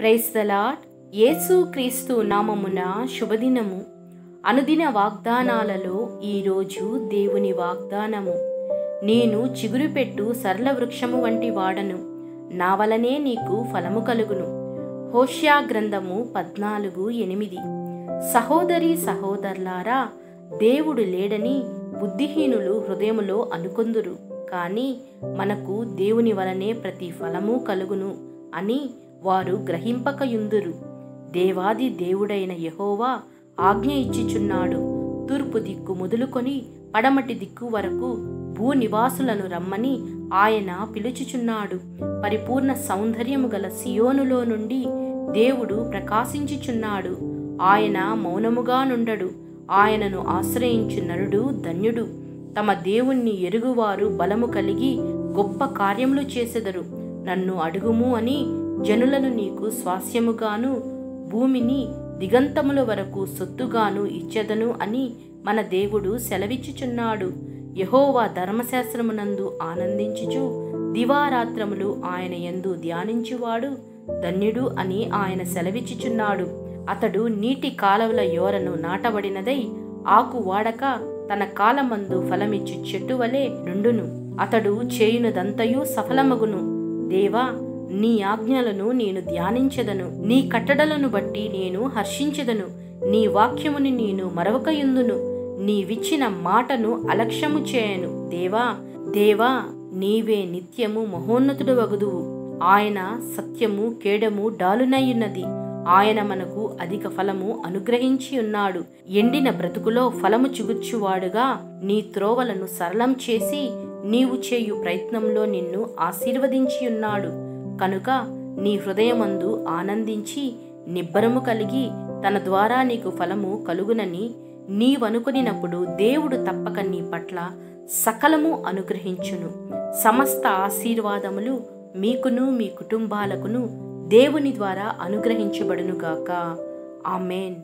Price the యేసు క్రీస్తు నామమున శుభదినము. అనుదిన వాగ్దానాలలో ఈరోజు దేవుని వాగ్దానము. నేను చిగురుపెట్టు సరళ వృక్షము వంటి వాడను. నా వలనే నీకు ఫలము కలుగును. హోష్యా గ్రంథము పద్నాలుగు ఎనిమిది. సహోదరి సహోదరులారా దేవుడు లేడని బుద్ధిహీనులు హృదయములో అనుకొందురు. కానీ మనకు దేవుని వలనే ప్రతి ఫలము కలుగును అని వారు గ్రహింపకయుందురు. దేవాది దేవుడైన యహోవా ఆజ్ఞ ఇచ్చిచున్నాడు. తూర్పు దిక్కు మొదలుకొని పడమటి దిక్కు వరకు భూనివాసులను రమ్మని ఆయన పిలుచుచున్నాడు. పరిపూర్ణ సౌందర్యము గల సియోనులో నుండి దేవుడు ప్రకాశించుచున్నాడు. ఆయన మౌనముగా నుండడు. ఆయనను ఆశ్రయించు నరుడు ధన్యుడు. తమ దేవుణ్ణి ఎరుగువారు బలము కలిగి గొప్ప కార్యములు చేసెదరు. నన్ను అడుగుము అని జనులను నీకు స్వాస్యముగాను భూమిని దిగంతముల వరకు సొత్తుగాను ఇచ్చెదను అని మన దేవుడు సెలవిచ్చుచున్నాడు. యహోవా ధర్మశాస్త్రమునందు ఆనందించుచు దివారాత్రములు ఆయన ఎందు ధ్యానించువాడు ధన్యుడు అని ఆయన సెలవిచ్చుచున్నాడు. అతడు నీటి కాలవల యోరను నాటబడినదై ఆకు వాడక తన కాలమందు ఫలమిచ్చు చెట్టు వలె నుండును. అతడు చేయునదంతయు సఫలమగును. దేవా నీ ఆజ్ఞలను నేను ధ్యానించెదను. నీ కట్టడలను బట్టి నేను హర్షించెదను. నీ వాక్యముని నేను మరవకయుందును. నీవిచ్చిన మాటను అలక్ష్యము చేయను. దేవా దేవా నీవే నిత్యము మహోన్నతుడు వగుదువు ఆయన సత్యము కేడము డాలునయ్యున్నది ఆయన మనకు అధిక ఫలము అనుగ్రహించి ఉన్నాడు ఎండిన బ్రతుకులో ఫలము చిగుర్చువాడుగా నీ త్రోవలను సరళం చేసి నీవు చేయు ప్రయత్నంలో నిన్ను ఆశీర్వదించి ఉన్నాడు కనుక నీ హృదయమందు ఆనందించి నిబ్బరము కలిగి తన ద్వారా నీకు ఫలము కలుగునని నీవనుకునినప్పుడు దేవుడు తప్పక నీ పట్ల సకలము అనుగ్రహించును. సమస్త ఆశీర్వాదములు మీకును మీ కుటుంబాలకును దేవుని ద్వారా అనుగ్రహించబడునుగాక. ఆమెన్.